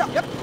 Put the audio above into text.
呀呀呀！